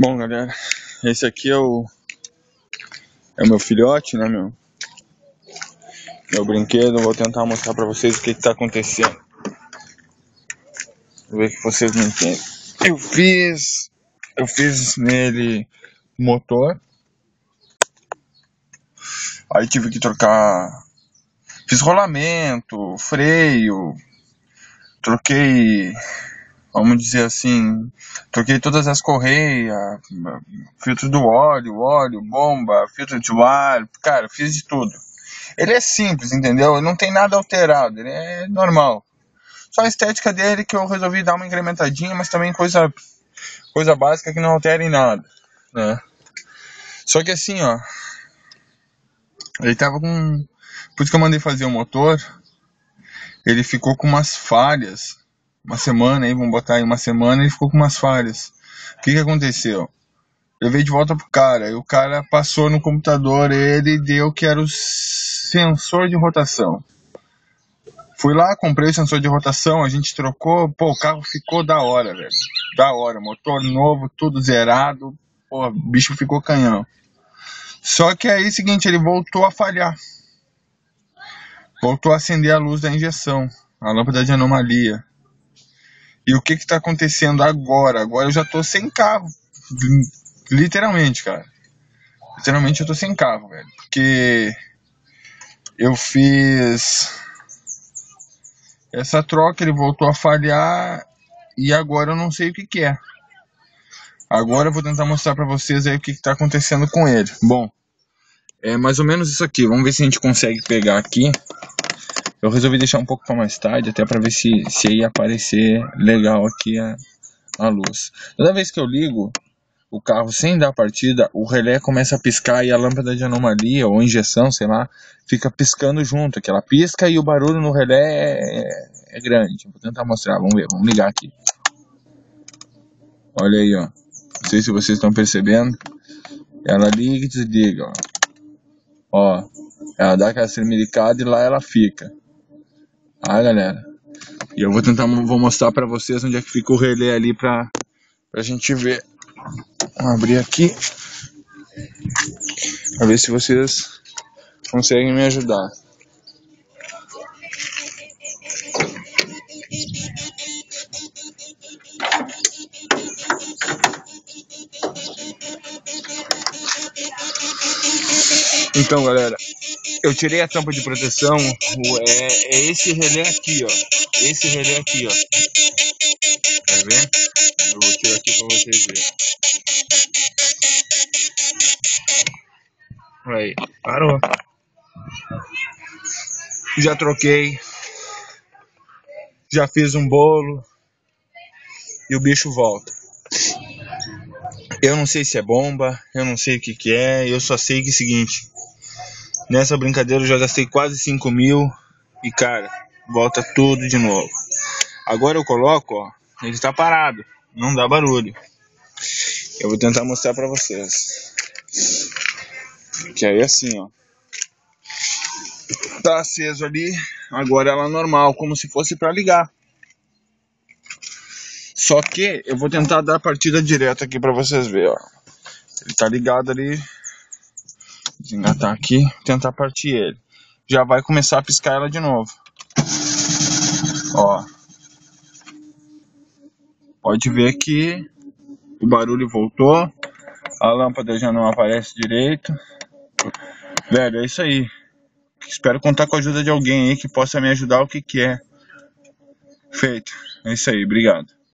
Bom, galera, esse aqui é o é o meu filhote, né, meu? Meu brinquedo, vou tentar mostrar pra vocês o que que tá acontecendo. Vou ver que vocês não entendem. Eu fiz eu fiz nele motor. Aí tive que trocar fiz rolamento, freio, troquei vamos dizer assim, troquei todas as correias, filtro do óleo, óleo, bomba, filtro de ar, cara, fiz de tudo. Ele é simples, entendeu? Não tem nada alterado, ele é normal. Só a estética dele que eu resolvi dar uma incrementadinha, mas também coisa, coisa básica que não altera em nada, né? Só que assim, ó, ele tava com, por isso que eu mandei fazer o motor, ele ficou com umas falhas uma semana aí, vamos botar aí uma semana, ele ficou com umas falhas. O que que aconteceu? Eu veio de volta pro cara, e o cara passou no computador, ele deu que era o sensor de rotação. Fui lá, comprei o sensor de rotação, a gente trocou, pô, o carro ficou da hora, velho. Da hora, motor novo, tudo zerado, pô, o bicho ficou canhão. Só que aí, seguinte, ele voltou a falhar. Voltou a acender a luz da injeção, a lâmpada de anomalia. E o que que tá acontecendo agora? Agora eu já tô sem carro. Literalmente, cara. Literalmente eu tô sem carro, velho. Porque eu fiz essa troca, ele voltou a falhar e agora eu não sei o que que é. Agora eu vou tentar mostrar pra vocês aí o que que tá acontecendo com ele. Bom, é mais ou menos isso aqui. Vamos ver se a gente consegue pegar aqui. Eu resolvi deixar um pouco para mais tarde, até para ver se, se ia aparecer legal aqui a, a luz. Toda vez que eu ligo o carro sem dar partida, o relé começa a piscar e a lâmpada de anomalia ou injeção, sei lá, fica piscando junto. Que ela pisca e o barulho no relé é, é grande. Vou tentar mostrar, vamos ver, vamos ligar aqui. Olha aí, ó. Não sei se vocês estão percebendo. Ela liga e desliga, ó. Ó, ela dá aquela sermiricada e lá ela fica. Ah, galera. E eu vou tentar, vou mostrar pra vocês onde é que fica o relé ali pra, pra gente ver. Vou abrir aqui. Pra ver se vocês conseguem me ajudar. Então, galera, eu tirei a tampa de proteção, é, é esse relé aqui, ó. Esse relé aqui, ó. Quer ver? Eu vou tirar aqui pra vocês verem. Aí, parou. Já troquei. Já fiz um bolo. E o bicho volta. Eu não sei se é bomba, eu não sei o que que é, eu só sei que é o seguinte, nessa brincadeira eu já gastei quase 5 mil e cara, volta tudo de novo. Agora eu coloco, ó, ele tá parado, não dá barulho. Eu vou tentar mostrar pra vocês. Que aí assim, ó. Tá aceso ali, agora ela é normal, como se fosse para ligar. Só que eu vou tentar dar a partida direta aqui para vocês verem, ó. Ele tá ligado ali. Desengatar aqui, tentar partir ele. Já vai começar a piscar ela de novo. Ó. Pode ver que o barulho voltou. A lâmpada já não aparece direito. Velho, é isso aí. Espero contar com a ajuda de alguém aí que possa me ajudar o que que é. Feito. É isso aí, obrigado.